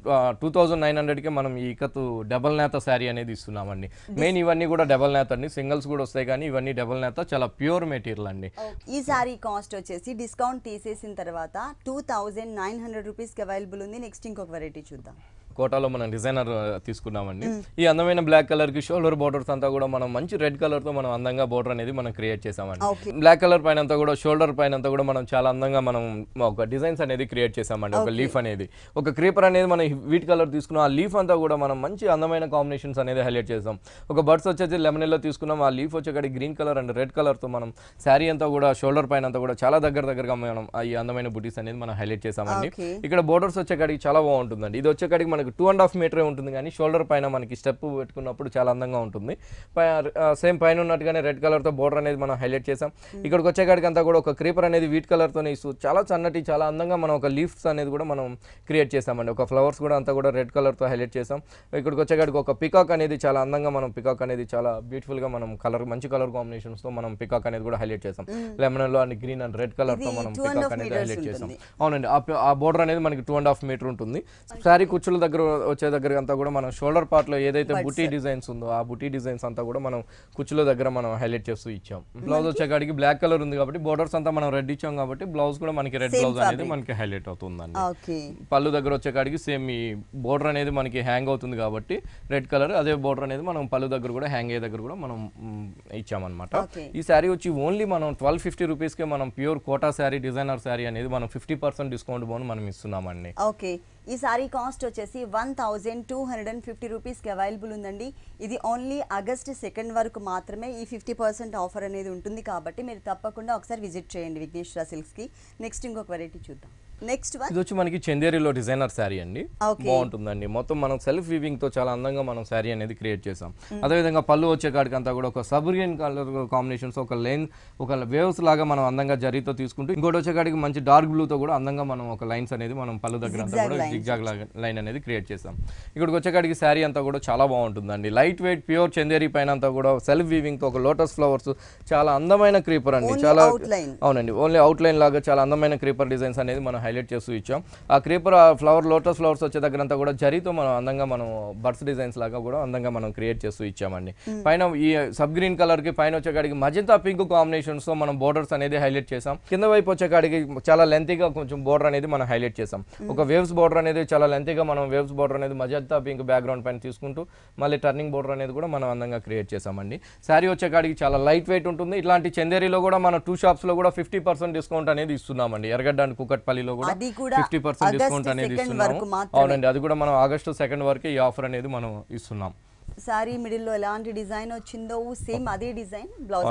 టూ థౌజండ్ నైన్ హండ్రెడ్కి మనం ఈ ఇకత్తు డబల్ నేత శారీ అనేది ఇస్తున్నామండి. మెయిన్ ఇవన్నీ కూడా డబల్ నేత అండి. సింగిల్స్ కూడా వస్తాయి కానీ ఇవన్నీ డబల్ నేత చాలా ప్యూర్ మెటీరియల్ అండి. ఈ సారీ కాస్ట్ వచ్చేసి డిస్కౌంట్ తీసేసిన తర్వాత టూ థౌజండ్ నైన్ హండ్రెడ్ రూపీస్కి అవైలబుల్ ఉంది. నెక్స్ట్ ఇంకొక వెరైటీ చూద్దాం. కోటాలో మనం డిజైనర్ తీసుకున్నామండి. ఈ అందమైన బ్లాక్ కలర్కి షోల్డర్ బోర్డర్స్ అంతా కూడా మనం మంచి రెడ్ కలర్తో మనం అందంగా బోర్డర్ అనేది మనం క్రియేట్ చేసామండి. బ్లాక్ కలర్ పైన అంతా కూడా షోల్డర్ పైన అంతా కూడా మనం చాలా అందంగా మనం ఒక డిజైన్స్ అనేది క్రియేట్ చేసామండి ఒక లీఫ్ అనేది. ఒక క్రీపర్ అనేది మనం వీట్ కలర్ తీసుకున్నాం ఆ లీఫ్ అంతా కూడా మనం మంచి అందమైన కాంబినేషన్స్ అనేది హైలైట్ చేసాం ఒక బర్డ్స్ వచ్చేసి లెమన్ ఎల్లో తీసుకున్నాం ఆ లీఫ్ వచ్చేకాడికి గ్రీన్ కలర్ అండ్ రెడ్ కలర్తో మనం శారీ అంతా కూడా షోల్డర్ పైన అంతా కూడా చాలా దగ్గర దగ్గరగా మనం ఈ అందమైన బుటీస్ అనేది మనం హైలైట్ చేసామండి. ఇక్కడ బోర్డర్స్ వచ్చేకాడికి చాలా బాగుంటుందండి. ఇది వచ్చేకాడికి మనకి టూ అండ్ హాఫ్ మీటరే ఉంటుంది కానీ షోల్డర్ పైన మనకి స్టెప్ పెట్టుకున్నప్పుడు చాలా అందంగా ఉంటుంది. సేమ్ పైన ఉన్నట్టుగానే రెడ్ కలర్తో బోర్డర్ అనేది మనం హైలైట్ చేసాం ఇక్కడికి వచ్చేకాడికి అంతా కూడా ఒక క్రీపర్ అనేది వీట్ కలర్ తోనే ఇస్తూ చాలా సన్నటి చాలా అందంగా మనం ఒక లీఫ్స్ అనేది కూడా మనం క్రియేట్ చేసామండి ఒక ఫ్లవర్స్ కూడా అంతా కూడా రెడ్ కలర్తో హైలైట్ చేసాం ఇక్కడికి వచ్చేకాడికి ఒక పికాక్ అనేది చాలా అందంగా మనం పికాక్ అనేది చాలా బ్యూటిఫుల్గా మనం కలర్ మంచి కలర్ కాంబినేషన్స్తో మనం పికాక్ అనేది కూడా హైలైట్ చేసాం లెమన్లో అండ్ గ్రీన్ అండ్ రెడ్ కలర్తో ఇది మనం పికాక్ అనేది హైలైట్ చేసాం. అవునండి. ఆ బోర్డర్ అనేది మనకి టూ అండ్ హాఫ్ మీటర్ ఉంటుంది. శారీ కుచ్చుల దగ్గర వచ్చే దగ్గర అంతా కూడా మనం షోల్డర్ పార్ట్లో ఏదైతే బుటీ డిజైన్స్ ఉందో ఆ బుటీ డిజైన్స్ అంతా కూడా మనం కుచ్చుల దగ్గర మనం హైలైట్ చేస్తూ ఇచ్చాం. బ్లౌజ్ వచ్చేకాడికి బ్లాక్ కలర్ ఉంది కాబట్టి బోర్డర్స్ అంతా మనం రెడ్ ఇచ్చాం కాబట్టి బ్లౌజ్ కూడా మనకి రెడ్ బ్లౌజ్ అనేది. మనకి హైలైట్ అవుతుందండి. పళ్ళు దగ్గర వచ్చేకాడికి సేమ్ ఈ బోర్డర్ అనేది మనకి హ్యాంగ్ అవుతుంది కాబట్టి రెడ్ కలర్ అదే బోర్డర్ అనేది మనం పళ్ళు దగ్గర కూడా హ్యాంగ్ అయ్యే దగ్గర కూడా మనం ఇచ్చామన్నమాట. ఈ శారీ వచ్చి ఓన్లీ మనం ట్వెల్వ్ ఫిఫ్టీ రూపీస్కే మనం ప్యూర్ కోటా శారీ డిజైనర్ శారీ అనేది మనం ఫిఫ్టీ పర్సెంట్ డిస్కౌంట్ బోన్ మనం ఇస్తున్నామండి. ఓకే ఈ సారీ కాస్ట్ వచ్చేసి one thousand two hundred and fifty రూపీస్కి అవైలబుల్ ఉందండి. ఇది ఓన్లీ ఆగస్ట్ సెకండ్ వరకు మాత్రమే ఈ ఫిఫ్టీ పర్సెంట్ ఆఫర్ అనేది ఉంటుంది కాబట్టి మీరు తప్పకుండా ఒకసారి విజిట్ చేయండి విఘ్నేశ్వర సిల్క్స్కి. నెక్స్ట్ ఇంకొక వెరైటీ చూద్దాం. నెక్స్ట్ వన్ ఇది వచ్చి మనకి చందేరిలో డిజైనర్ శారీ అండి. బాగుంటుందండి. మొత్తం మనం సెల్ఫ్ వీవింగ్తో చాలా అందంగా మనం శారీ అనేది క్రియేట్ చేసాం అదేవిధంగా పళ్ళు వచ్చే కాడికి అంతా కూడా ఒక సబర్గియన్ కలర్ కాంబినేషన్స్ ఒక లైన్ ఒక వేవ్స్ లాగా మనం అందంగా జరీతో తీసుకుంటూ ఇంకోటి వచ్చే కాడికి మంచి డార్క్ బ్లూ తో కూడా అందంగా మనం ఒక లైన్స్ అనేది మనం పళ్ళు దగ్గర అంతా కూడా జిగ్జాగ్ లైన్ అనేది క్రియేట్ చేసాం ఇక్కడికి వచ్చే కాడికి శారీ అంతా కూడా చాలా బాగుంటుందండి. లైట్ వెయిట్ ప్యూర్ చందేరి పైన అంతా కూడా సెల్ఫ్ వీవింగ్తో ఒక లోటస్ ఫ్లవర్స్ చాలా అందమైన క్రీపర్ అండి. చాలా. అవునండి. ఓన్లీ అవుట్ లైన్ లాగా చాలా అందమైన క్రీపర్ డిజైన్స్ అనేది మనం హైలైట్ చేస్తూ ఇచ్చాం. ఆ క్రీపర్ ఆ ఫ్లవర్ లోటస్ ఫ్లవర్స్ వచ్చే దగ్గర అంతా కూడా జరీతో మనం అందంగా మనం బర్డ్స్ డిజైన్స్ లాగా కూడా అందంగా మనం క్రియేట్ చేస్తూ ఇచ్చామండి. పైన ఈ సబ్ గ్రీన్ కలర్కి పైన వచ్చేకాడికి మజంతా పింక్ కాంబినేషన్స్తో మనం బోర్డర్స్ అనేది హైలైట్ చేసాం కింద వైపు వచ్చేకాడికి చాలా లెంతీగా కొంచెం బోర్డర్ అనేది మనం హైలైట్ చేసాం ఒక వేవ్స్ బోర్డర్ అనేది చాలా లెంతీగా మనం వేవ్స్ బోర్డర్ అనేది మజంతా పింక్ బ్యాక్గ్రౌండ్ పైన తీసుకుంటూ మళ్ళీ టర్నింగ్ బోర్డర్ అనేది కూడా మనం అందంగా క్రియేట్ చేసామండి శారీ వచ్చేకాడికి చాలా లైట్ వెయిట్ ఉంటుంది. ఇట్లాంటి చందేరిలో కూడా మన టూ షాప్స్లో కూడా ఫిఫ్టీ పర్సెంట్ డిస్కౌంట్ అనేది ఇస్తున్నామండి. ఎర్రగడ్డ అండ్ కుకట్పల్లిలో కూడా ఫిఫ్టీ పర్సెంట్ డిస్కౌంట్ అనేది ఇస్తున్నాము. అవునండి అది కూడా మనం ఆగస్టు సెకండ్ వరకు ఈ ఆఫర్ అనేది మనం ఇస్తున్నాం సారీ మిడిల్లో ఎలాంటి డిజైన్ వచ్చిందో సేమ్ అదే డిజైన్ బ్లౌజ్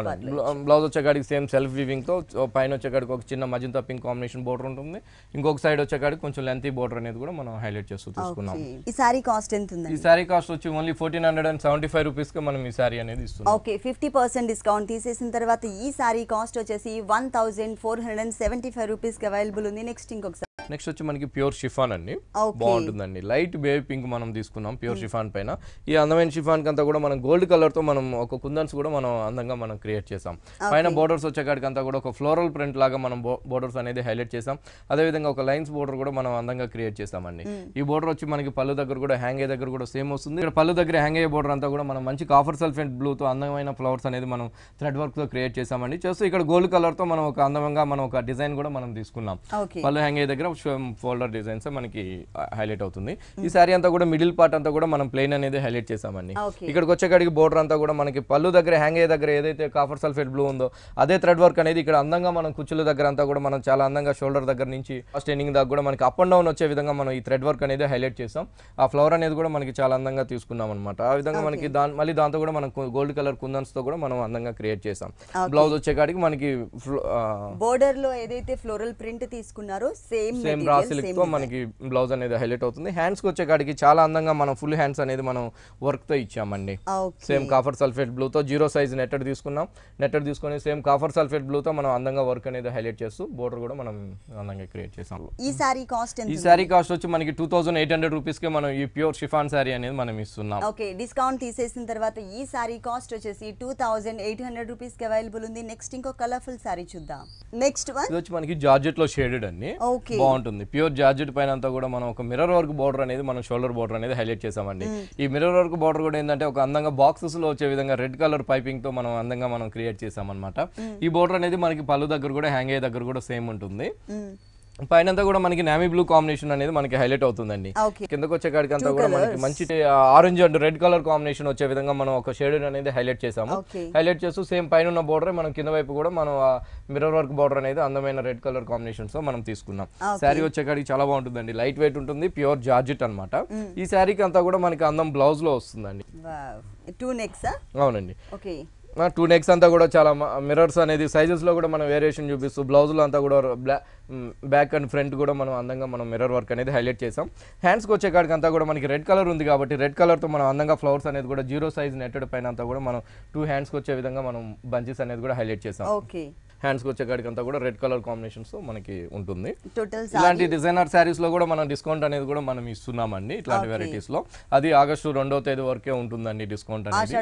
బ్లౌజ్ వచ్చేకాడికి సేమ్ సెల్ఫ్ వీవింగ్తో ఓ పైన వచ్చేకాడికి ఒక చిన్న మజింతా పింక్ కాంబినేషన్ బోర్డర్ ఉంటుంది. ఇంకొక సైడ్ వచ్చేకాడికి కొంచెం లెంతీ బోర్డర్ అనేది కూడా మనం హైలైట్ చేస్తూ తీసుకున్నాం ఈ సారీ కాస్ట్ ఎంత ఈ ఉందండి శారీ కాస్ట్ వచ్చి only fourteen hundred and seventy five రూపీస్కి మనం ఈ శారీ అనేది ఇస్తున్నాం. ఓకే ఫిఫ్టీ పర్సెంట్ డిస్కౌంట్ తీసేసిన తర్వాత ఈ సారీ కాస్ట్ వచ్చేసి one thousand four hundred and seventy five రూపీస్కి అవైలబుల్ ఉంది. నెక్స్ట్ ఇంకొకసారి నెక్స్ట్ వచ్చి మనకి ప్యూర్ షిఫాన్ అండి. బాగుంటుందండి. లైట్ బేబీ పింక్ మనం తీసుకున్నాం ప్యూర్ షిఫాన్ పైన. ఈ అందమైన షిఫాన్ అంతా కూడా మనం గోల్డ్ కలర్తో మనం ఒక కుందన్స్ కూడా మనం అందంగా మనం క్రియేట్ చేసాం. పైన బోర్డర్స్ వచ్చేకాడికి అంతా కూడా ఒక ఫ్లోరల్ ప్రింట్ లాగా మనం బోర్డర్స్ అనేది హైలైట్ చేసాం. అదే విధంగా ఒక లైన్స్ బోర్డర్ కూడా మనం అందంగా క్రియేట్ చేసామండి. ఈ బోర్డర్ వచ్చి మనకి పళ్ళు దగ్గర కూడా హ్యాంగ్ అయ్యే దగ్గర కూడా సేమ్ వస్తుంది. ఇక్కడ పళ్ళు దగ్గర హ్యాంగ్ అయ్యే బోర్డర్ అంతా కూడా మనం మంచి కాఫర్ సల్ఫెంట్ బ్లూ తో అందమైన ఫ్లవర్స్ అనేది మనం థ్రెడ్ వర్క్తో క్రియేట్ చేసామండి. చేస్తూ ఇక్కడ గోల్డ్ కలర్తో మనం ఒక అందంగా మనం ఒక డిజైన్ కూడా మనం తీసుకున్నాం. పళ్ళు హ్యాంగ్ అయ్యే దగ్గర ఫోల్డర్ డిజైన్స్ మనకి హైలైట్ అవుతుంది. ఈ సారీ అంతా కూడా మిడిల్ పార్ట్ అంతా కూడా మనం ప్లెయిన్ అనేది హైలైట్ చేసామండి. ఇక్కడికి వచ్చేకాడికి బోర్డర్ అంతా కూడా మనకి పళ్ళు దగ్గర హ్యాంగ్ అయ్యే దగ్గర ఏదైతే కాఫర్ సల్ఫేట్ బ్లూ ఉందో అదే థ్రెడ్ వర్క్ అనేది ఇక్కడ అందంగా మనం కుచ్చుల దగ్గర అంతా కూడా మనం చాలా అందంగా షోల్డర్ దగ్గర నుంచి ఫస్ట్ ఎండింగ్ దాకా కూడా మనకి అప్ అండ్ డౌన్ వచ్చే విధంగా మనం ఈ థ్రెడ్ వర్క్ అనేది హైలైట్ చేసాం. ఆ ఫ్లవర్ అనేది కూడా మనకి చాలా అందంగా తీసుకున్నాం అనమాట ఆ విధంగా మనకి దాని మళ్ళీ దాంతో కూడా మనం గోల్డ్ కలర్ కుందన్స్తో కూడా మనం అందంగా క్రియేట్ చేసాం. బ్లౌజ్ వచ్చేకాడికి మనకి ఫ్లో- ఆ, బోర్డర్లో ఏదైతే ఫ్లోరల్ ప్రింట్ తీసుకున్నారో సేమ్ సేమ్ రా సిల్క్తో మనకి బ్లౌజ్ అనేది హైలైట్ అవుతుంది. హ్యాండ్స్కి వచ్చేకాడికి చాలా అందంగా మనం ఫుల్ హ్యాండ్స్ అనేది మనం వర్క్తో ఇచ్చామండి. సేమ్ కాఫర్ సల్ఫేట్ బ్లూ తో జీరో సైజ్ నెట్టెడ్ తీసుకున్నాం. నెట్టెడ్ తీసుకొని సేమ్ కాఫర్ సల్ఫేట్ బ్లూ తో మనం అందంగా వర్క్ అనేది హైలైట్ చేస్తూ బోర్డర్ కూడా మనం అందంగా క్రియేట్ చేసాం ఈ సారీ కాస్ట్ ఈ శారీ కాస్ట్ వచ్చి మనకి టూ థౌసండ్ ఎయిట్ హండ్రెడ్ రూపీస్కి మనం ఈ ప్యూర్ షిఫాన్ శారీ అనేది మనం ఇస్తున్నాం. ఓకే డిస్కౌంట్ తీసేసిన తర్వాత ఈ సారీ కాస్ట్ వచ్చేసి టూ థౌజండ్ ఎయిట్ హండ్రెడ్ రూపీస్కి అవైలబుల్ ఉంది. నెక్స్ట్ ఇంకో కలర్ఫుల్ సారీ చూద్దాం. నెక్స్ట్ వన్ ఇది వచ్చి మనకి జార్జెట్లో షేడెడ్ అండి. ఓకే బాగుంటుంది. ప్యూర్ జార్జెట్ పైన అంతా కూడా మనం ఒక మిర్రర్ వర్క్ బార్డర్ అనేది మనం షోల్డర్ బార్డర్ అనేది హైలైట్ చేసామండి ఈ మిర్రర్ వర్క్ బార్డర్ కూడా ఏంటంటే ఒక అందంగా బాక్సెస్లో వచ్చే విధంగా రెడ్ కలర్ పైపింగ్తో మనం అందంగా మనం క్రియేట్ చేసామన్నమాట ఈ బార్డర్ అనేది మనకి పళ్ళు దగ్గర కూడా హ్యాంగ్ అయ్యే దగ్గర కూడా సేమ్ ఉంటుంది. పైన కూడా మనకి నామీ బ్లూ కాంబినేషన్ అనేది మనకి హైలైట్ అవుతుందండి. కిందకు వచ్చే కాడికి అంతా కూడా మనకి మంచి orange and red colour combination వచ్చే విధంగా మనం ఒక షేడ్ అనేది హైలైట్ చేసాము హైలైట్ చేస్తూ సేమ్ పైన ఉన్న బోర్డర్ మనం కింద వైపు కూడా మనం మిర్రర్ వర్క్ బోర్డర్ అనేది అందమైన రెడ్ కలర్ కాంబినేషన్స్తో మనం తీసుకున్నాం. శారీ వచ్చేకాడికి చాలా బాగుంటుందండి. లైట్ వెయిట్ ఉంటుంది ప్యూర్ జార్జెట్ అన్నమాట. ఈ శారీకి అంతా కూడా మనకి అందం బ్లౌజ్లో వస్తుందండి టూ నెక్స్ అవునండి. ఓకే. టూ నెక్స్ అంతా కూడా చాలా మిర్రర్స్ అనేది సైజెస్లో కూడా మనం వేరియేషన్ చూపిస్తూ బ్లౌజులు అంతా కూడా బ్యాక్ అండ్ ఫ్రంట్ కూడా మనం అందంగా మనం మిర్రర్ వర్క్ అనేది హైలైట్ చేసాం హ్యాండ్స్కి వచ్చే కాడికి అంతా కూడా మనకి రెడ్ కలర్ ఉంది కాబట్టి రెడ్ కలర్తో మనం అందంగా ఫ్లవర్స్ అనేది కూడా జీరో సైజ్ నెట్టెడ్ పైన అంతా కూడా మనం టూ హ్యాండ్స్కి వచ్చే విధంగా మనం బంచెస్ అనేది కూడా హైలైట్ చేసాం ఓకే హ్యాండ్స్కి వచ్చే కాడికి అంతా కూడా రెడ్ కలర్ కాంబినేషన్స్తో మనకి ఉంటుంది. ఇలాంటి డిజైనర్ శారీస్లో కూడా మనం డిస్కౌంట్ అనేది కూడా మనం ఇస్తున్నామండి ఇట్లాంటి వెరైటీస్లో. అది ఆగస్టు రెండో తేదీ వరకే ఉంటుందండి డిస్కౌంట్ అనేది.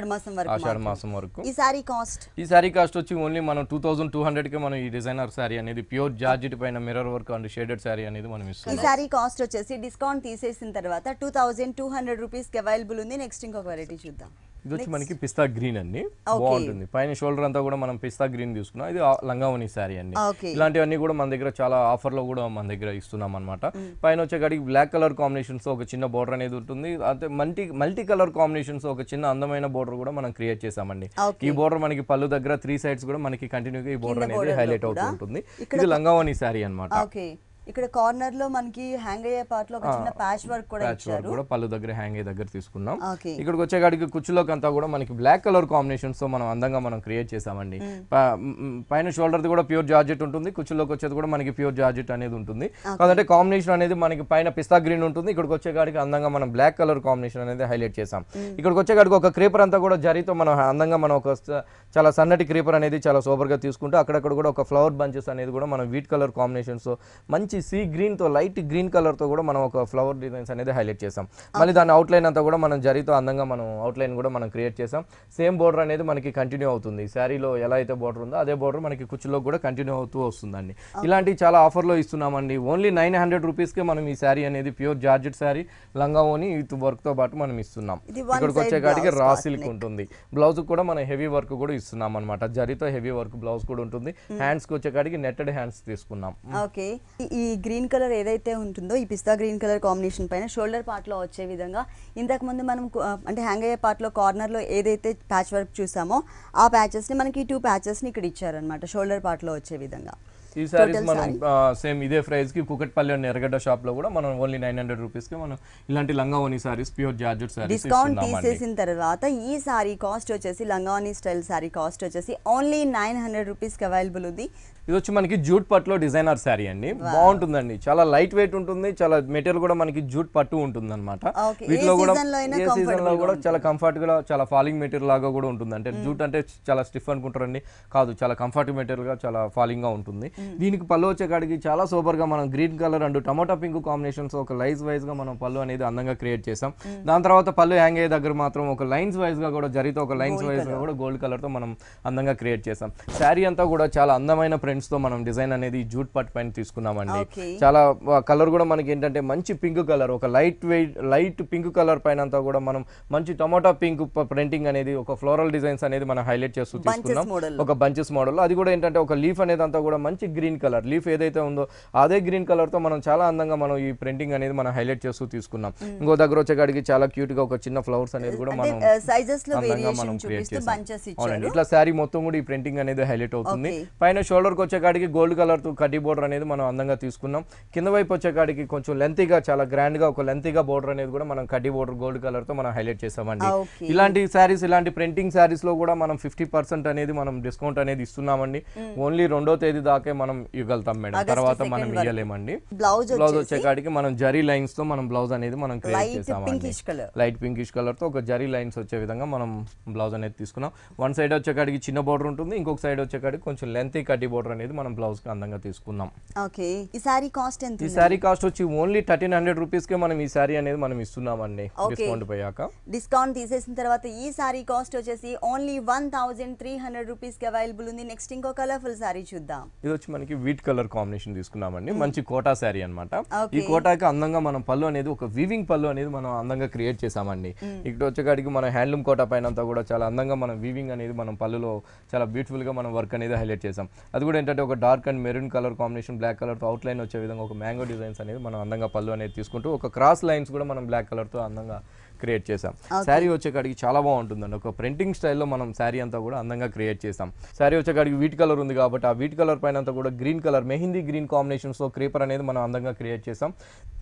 ఆషాఢ మాసం వరకు ఈ సారీ కాస్ట్ ఈ శారీ కాస్ట్ వచ్చి ఓన్లీ మనం టూ థౌసండ్ టూ హండ్రెడ్కి మనం ఈ డిజైనర్ శారీ అనేది ప్యూర్ జార్జిట్ పైన mirror work and shaded sari అనేది మనం ఈ ఇస్తున్నాం. సారీ కాస్ట్ వచ్చేసి డిస్కౌంట్ తీసేసిన తర్వాత టూ థౌజండ్ టూ హండ్రెడ్ రూపీస్కి అవైలబుల్ ఉంది. నెక్స్ట్ ఇంకొక వెరైటీ చూద్దాం. ఇది వచ్చి మనకి పిస్తా గ్రీన్ అండి. బాగుంటుంది. పైన షోల్డర్ అంతా కూడా మనం పిస్తా గ్రీన్ తీసుకున్నాం. ఇది లంగావని శారీ అండి. ఇలాంటివన్నీ కూడా మన దగ్గర చాలా ఆఫర్లో కూడా మన దగ్గర ఇస్తున్నాం అనమాట పైన వచ్చే కాడికి బ్లాక్ కలర్ కాంబినేషన్స్ ఒక చిన్న బోర్డర్ అనేది ఉంటుంది. అంటే మల్టీ మల్టీ కలర్ కాంబినేషన్స్ ఒక చిన్న అందమైన బోర్డర్ కూడా మనం క్రియేట్ చేసామండి ఈ బోర్డర్ మనకి పళ్ళు దగ్గర త్రీ సైడ్స్ కూడా మనకి కంటిన్యూగా ఈ బోర్డర్ అనేది హైలైట్ అవుతూ. ఉంటుంది. ఇది లంగావని శారీ అన్నమాట. ఓకే ఇక్కడ కార్నర్లో మనకి హ్యాంగ్ అయ్యే పార్ట్లో ఒక చిన్న ప్యాచ్ వర్క్ కూడా ఇచ్చారు. కూడా పళ్ళు దగ్గర హ్యాంగ్ అయ్యే దగ్గర తీసుకున్నాం. ఇక్కడికి వచ్చే కాడికి కుచ్చులోకి అంతా కూడా మనకి బ్లాక్ కలర్ కాంబినేషన్స్తో మనం అందంగా మనం క్రియేట్ చేసామండి మ్, పైన షోల్డర్ కూడా ప్యూర్ జార్జెట్ ఉంటుంది కుచ్చులోకి వచ్చేది కూడా మనకి ప్యూర్ జార్జెట్ అనేది ఉంటుంది. కాదంటే కాంబినేషన్ అనేది మనకి పైన పిస్తా గ్రీన్ ఉంటుంది ఇక్కడికి వచ్చే కాడికి అందంగా మనం బ్లాక్ కలర్ కాంబినేషన్ అనేది హైలైట్ చేసాం ఇక్కడికి వచ్చే కాడికి ఒక క్రీపర్ అంతా కూడా జరితో మనం అందంగా మనం ఒక చాలా సన్నటి క్రీపర్ అనేది చాలా సూపర్గా తీసుకుంటూ అక్కడక్కడ కూడా ఒక ఫ్లవర్ బంచెస్ అనేది కూడా మనం వీట్ కలర్ కాంబినేషన్స్ మంచి సీ గ్రీన్తో లైట్ గ్రీన్ కలర్తో కూడా మనం ఒక ఫ్లవర్ డిజైన్స్ అనేది హైలైట్ చేసాం మళ్ళీ దాని అవుట్ లైన్ అంతా కూడా మనం జరితో అందంగా మనం అవుట్ లైన్ కూడా మనం క్రియేట్ చేసాం సేమ్ బోర్డర్ అనేది మనకి కంటిన్యూ అవుతుంది. శారీలో ఎలా అయితే బోర్డర్ ఉందో అదే బోర్డర్ మనకి కుచ్చులో కూడా కంటిన్యూ అవుతూ వస్తుందండి. ఇలాంటివి చాలా ఆఫర్లో ఇస్తున్నామండి. ఓన్లీ నైన్ హండ్రెడ్ రూపీస్కే మనం ఈ శారీ అనేది ప్యూర్ జార్జెట్ శారీ లంగావోని విత్ వర్క్తో పాటు మనం ఇస్తున్నాం. ఇక్కడికి వచ్చే blouse రా సిల్క్ ఉంటుంది. బ్లౌజ్ కూడా మనం హెవీ వర్క్ కూడా ఇస్తున్నాం అనమాట జరితో హెవీ వర్క్ బ్లౌజ్ కూడా ఉంటుంది. హ్యాండ్స్కి వచ్చే కాడికి నెట్టెడ్ హ్యాండ్స్ తీసుకున్నాం. ఓకే. ఈ గ్రీన్ కలర్ ఏదైతే ఉంటుందో ఈ పిస్తా గ్రీన్ కలర్ కాంబినేషన్ పైన షోల్డర్ పార్ట్లో వచ్చే విధంగా ఇంతకు ముందు మనం కు- అంటే హ్యాంగ్ అయ్యే పార్ట్లో కార్నర్లో ఏదైతే ప్యాచ్ వర్క్ చూసామో ఆ ప్యాచెస్ని మనకి టూ ప్యాచెస్ని ఇక్కడ ఇచ్చారనమాట షోల్డర్ పార్ట్లో వచ్చే విధంగా. ఈ శారీస్ మనం సేమ్ ఇదే ప్రైస్కి కుకట్పల్లి అండ్ ఎర్రగడ్డ షాప్లో కూడా మనం ఓన్లీ నైన్ హండ్రెడ్ రూపీస్కి మనం ఇలాంటి లంగా ఓని saris pure georgette saris discount తీసేసిన తర్వాత ఈ సారీ కాస్ట్ వచ్చేసి లంగావని స్టైల్ సారీ కాస్ట్ వచ్చేసి ఓన్లీ నైన్ హండ్రెడ్ రూపీస్కి అవైలబుల్ ఉంది. ఇది వచ్చి మనకి జూట్ పట్టులో డిజైనర్ శారీ అండి. బాగుంటుందండి. చాలా లైట్ వెయిట్ ఉంటుంది. చాలా మెటీరియల్ కూడా మనకి జూట్ పట్టు ఉంటుంది అనమాట వీటిలో కూడా ఏ సీజన్లో కూడా చాలా కంఫర్ట్గా చాలా ఫాలింగ్ మెటీరియల్ లాగా కూడా ఉంటుంది. అంటే జూట్ అంటే చాలా స్టిఫ్ అనుకుంటారండి. కాదు చాలా కంఫర్ట్ మెటీరియల్గా చాలా ఫాలింగ్గా ఉంటుంది. దీనికి పళ్ళు వచ్చే కాడికి చాలా సూపర్గా మనం green colour and tomato pink combinations ఒక లైన్స్ వైజ్గా మనం పళ్ళు అనేది అందంగా క్రియేట్ చేసాం దాని తర్వాత పళ్ళు హ్యాంగ్ అయ్యే దగ్గర మాత్రం ఒక లైన్స్ వైజ్గా కూడా జరిగితే ఒక లైన్స్ వైజ్గా కూడా గోల్డ్ కలర్తో మనం అందంగా క్రియేట్ చేసాం శారీ అంతా కూడా చాలా అందమైన ప్రింట్స్తో మనం డిజైన్ అనేది జూట్ పట్టు పైన తీసుకున్నామండి. చాలా కలర్ కూడా మనకి ఏంటంటే మంచి పింక్ కలర్ ఒక light weight light pink colour పైన అంతా కూడా మనం మంచి టమాటా పింక్ ప్రింటింగ్ అనేది ఒక ఫ్లోరల్ డిజైన్స్ అనేది మనం హైలైట్ చేస్తూ తీసుకున్నాం. ఒక బంచెస్ మోడల్ అది కూడా ఏంటంటే ఒక లీఫ్ అనేది అంతా కూడా మంచి గ్రీన్ కలర్ లీఫ్ ఏదైతే ఉందో అదే గ్రీన్ కలర్తో మనం చాలా అందంగా మనం ఈ ప్రింటింగ్ అనేది మనం హైలైట్ చేస్తూ తీసుకున్నాం. ఇంకో దగ్గర వచ్చేకాడికి చాలా క్యూట్గా ఒక చిన్న ఫ్లవర్స్ అనేది కూడా మనం అందంగా మనం క్రియేట్ చూపిస్తూ చేసాం. బంచెస్ అవునండి. ఇచ్చారు. ఇట్లా శారీ మొత్తం కూడా ఈ ప్రింటింగ్ అనేది హైలైట్ అవుతుంది. పైన షోల్డర్ కి వచ్చే కాడికి గోల్డ్ కలర్తో కడ్డీ బోర్డర్ అనేది మనం అందంగా తీసుకున్నాం. కింద వైపు వచ్చే కాడికి కొంచెం లెంతీగా చాలా గ్రాండ్గా ఒక లెంతీగా బోర్డర్ అనేది కూడా మనం కడ్డీ బోర్డర్ గోల్డ్ కలర్తో మనం హైలైట్ చేసామండి. ఇలాంటి శారీస్ ఇలాంటి ప్రింటింగ్ శారీస్లో కూడా మనం ఫిఫ్టీ పర్సెంట్ అనేది మనం డిస్కౌంట్ అనేది ఇస్తున్నామండి. ఓన్లీ రెండో తేదీ దాకే మనం ఇవ్వగలుగుతాం మేడం. తర్వాత మనం. ఇవ్వలేమండి బ్లౌజ్ బ్లౌజ్ వచ్చే కాడికి మనం జరీ లైన్స్తో మనం బ్లౌజ్ అనేది మనం క్రియేట్ చేసామండి. లైట్ పింకిష్ కలర్తో ఒక జరీ లైన్స్ వచ్చే విధంగా మనం బ్లౌజ్ అనేది తీసుకున్నాం. వన్ సైడ్ వచ్చేకాడికి చిన్న బోర్డర్ ఉంటుంది. ఇంకొక సైడ్ వచ్చేకాడికి కొంచెం లెంత్ కడ్డీ బోర్డర్ అనేది మనం బ్లౌజ్కి అందంగా తీసుకున్నాం ఓకే. ఈ సారీ కాస్ట్ ఎంత ఈ శారీ కాస్ట్ వచ్చి ఓన్లీ థర్టీన్ హండ్రెడ్ రూపీస్ కే మనం ఈ శారీ అనేది మనం ఇస్తున్నామండి. డిస్కౌంట్ పోయాక. డిస్కౌంట్ తీసేసిన తర్వాత ఈ సారీ కాస్ట్ వచ్చేసి only one thousand three hundred రూపీస్కి అవైలబుల్ ఉంది. నెక్స్ట్ ఇంకో కలర్ఫుల్ సారీ చూద్దాం. ఇది వచ్చి మనకి వీట్ కలర్ కాంబినేషన్ తీసుకున్నామండి. మంచి కోటా శారీ అన్నమాట. ఈ కోటాకి అందంగా మనం పళ్ళు అనేది ఒక వీవింగ్ పళ్ళు అనేది మనం అందంగా క్రియేట్ చేసామండి ఇక్కడ వచ్చేకాడికి మన హ్యాండ్లూమ్ కోటా పైన అంతా కూడా చాలా అందంగా మనం వీవింగ్ అనేది మనం పళ్ళులో చాలా బ్యూటిఫుల్గా మనం వర్క్ అనేది హైలైట్ చేసాం అది కూడా ఏంటంటే ఒక dark and maroon colour combination black కలర్తో అవుట్ లైన్ వచ్చే విధంగా ఒక మ్యాంగో డిజైన్స్ అనేది మనం అందంగా పళ్ళు అనేది తీసుకుంటూ ఒక క్రాస్ లైన్స్ కూడా మనం బ్లాక్ కలర్తో అందంగా క్రియేట్ చేసాం శారీ వచ్చేకాడికి చాలా బాగుంటుందండి. ఒక ప్రింటింగ్ స్టైల్లో మనం శారీ అంతా కూడా అందంగా క్రియేట్ చేసాం శారీ వచ్చేకాడికి వీట్ కలర్ ఉంది కాబట్టి ఆ వీట్ కలర్ పైన అంతా కూడా గ్రీన్ కలర్ మెహిందీ గ్రీన్ కాంబినేషన్స్తో క్రీపర్ అనేది మనం అందంగా క్రియేట్ చేసాం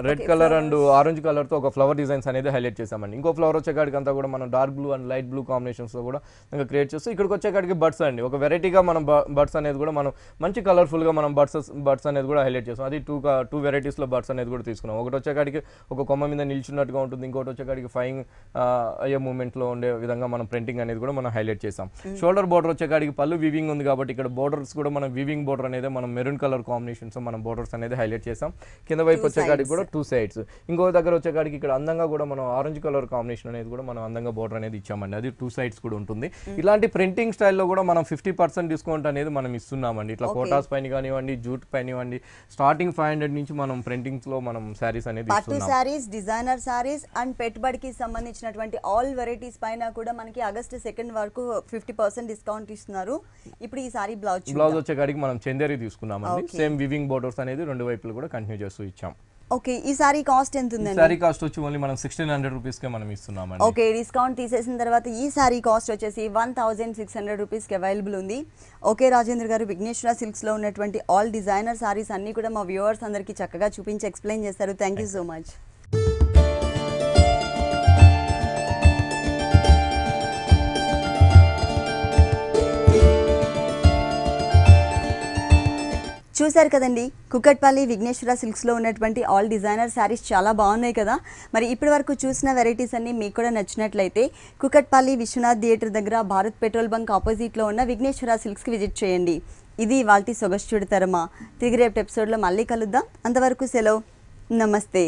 రెడ్ కలర్ అండ్ ఆరెంజ్ కలర్తో ఒక ఫ్లవర్ డిజైన్స్ అనేది హైలైట్ చేసామండి ఇంకో ఫ్లవర్ వచ్చేకాడికి అంతా కూడా మనం dark blue and light blue కాంబినేషన్స్తో కూడా ఇంకా క్రియేట్ చేస్తూ ఇక్కడికి వచ్చేకాడికి బర్డ్స్ అండి. ఒక వెరైటీగా మనం బర్డ్స్ అనేది కూడా మనం మంచి కలర్ఫుల్గా మనం బర్డ్స్ బర్డ్స్ అనేది కూడా హైలైట్ చేస్తాం అది టూ టూ వెరైటీస్లో బర్డ్స్ అనేది కూడా తీసుకున్నాం. ఒకటి వచ్చేకాడికి ఒక కొమ్మ మీద నిల్చున్నట్టుగా ఉంటుంది. ఇంకోటి వచ్చేకాడికి ఫైన్ అయ్యే మూమెంట్లో ఉండే విధంగా మనం ప్రింటింగ్ అనేది కూడా మనం హైలైట్ చేసాం షోల్డర్ బోర్డర్ వచ్చేకాడికి పళ్ళు వివింగ్ ఉంది కాబట్టి ఇక్కడ బోర్డర్స్ కూడా మనం వివింగ్ బోర్డర్ అనేది మనం మెరూన్ కలర్ కాంబినేషన్స్ మనం బోర్డర్స్ అనేది హైలైట్ చేసాం కింద వైపు వచ్చేకాడికి కూడా టూ సైడ్స్ ఇంకో దగ్గర వచ్చేకాడికి ఇక్కడ అందంగా కూడా మనం ఆరెంజ్ కలర్ కాంబినేషన్ అనేది కూడా మనం అందంగా బోర్డర్ అనేది ఇచ్చామండి. అది టూ సైడ్స్ కూడా ఉంటుంది. ఇలాంటి ప్రింటింగ్ స్టైల్లో కూడా మనం ఫిఫ్టీ పర్సెంట్ డిస్కౌంట్ అనేది మనం ఇస్తున్నామండి. ఇట్లా కోటాస్ పైన కానివ్వండి జూట్ పైన స్టార్టింగ్ ఫైవ్ హండ్రెడ్ నుంచి మనం ప్రింటింగ్స్లో మనం శారీస్ అనేది పట్టు ఇస్తున్నాం. శారీస్ డిజైనర్ శారీస్ అండ్ పెట్టుబడికి సంబంధించినటువంటి ఆల్ వెరైటీస్ పైన కూడా మనకి ఆగస్ట్ సెకండ్ వరకు ఫిఫ్టీ పర్సెంట్ డిస్కౌంట్ ఇస్తున్నారు. ఇప్పుడు ఈ సారీ బ్లౌజ్ బ్లౌజ్ వచ్చేకాడికి మనం చందేరి తీసుకున్నామండి. సేమ్ వివింగ్ బోర్డర్స్ అనేది రెండు వైపులు కూడా కంటిన్యూ చేస్తూ ఇచ్చాం. ఓకే ఈ సారీ కాస్ట్ ఎంత ఉందండి శారీ కాస్ట్ వచ్చి ఓన్లీ మనం సిక్స్టీన్ హండ్రెడ్ రూపీస్ కే మనం ఇస్తున్నామండి. ఓకే డిస్కౌంట్ తీసేసిన తర్వాత ఈ సారీ కాస్ట్ వచ్చేసి వన్ థౌజండ్ సిక్స్ హండ్రెడ్ రూపీస్కి అవైలబుల్ ఉంది. ఓకే రాజేంద్ర గారు విఘ్నేశ్వర సిల్క్స్లో ఉన్నటువంటి ఆల్ డిజైనర్ సారీస్ అన్నీ కూడా మా వ్యూవర్స్ అందరికీ చక్కగా చూపించి ఎక్స్ప్లెయిన్ చేస్తారు థ్యాంక్ యూ సో మచ్ చూశారు కదండి కుక్కట్పల్లి విఘ్నేశ్వర సిల్క్స్లో ఉన్నటువంటి ఆల్ డిజైనర్ శారీస్ చాలా బాగున్నాయి కదా మరి ఇప్పటి వరకు చూసిన వెరైటీస్ అన్నీ మీకు కూడా నచ్చినట్లయితే కుక్కట్పల్లి విశ్వనాథ్ థియేటర్ దగ్గర భారత్ పెట్రోల్ బంక్ ఆపోజిట్లో ఉన్న విఘ్నేశ్వర సిల్క్స్కి విజిట్ చేయండి ఇది వాళ్ళ సొగస్చుడు తరమా తిరిగి రేపు ఎపిసోడ్లో మళ్ళీ కలుద్దాం అంతవరకు సెలవు నమస్తే